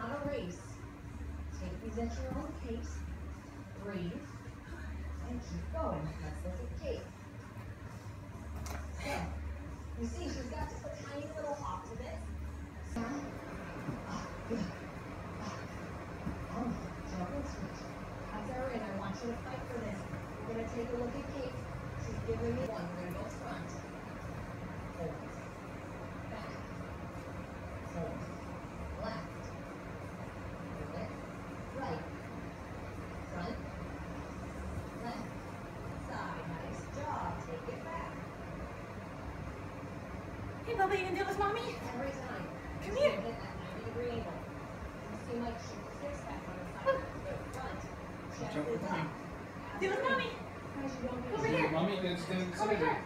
not a race. Take these at your own pace. Breathe. And keep going. Let's look at Kate. So, you see, she's got just a tiny little hop to this. Ah, good. Ah. Oh, jump and switch. That's our in. I want you to fight for this. We're gonna take a look at Kate. She's giving me one. We're gonna go Hey, Bubba, you gonna do this, mommy? Every time. Come here. Hit that 90 degree angle. You see like she sits back on the side. Go front. Chest Jump is with me. up. Do it, mommy. Because you don't Over here. Mommy, stand Over here.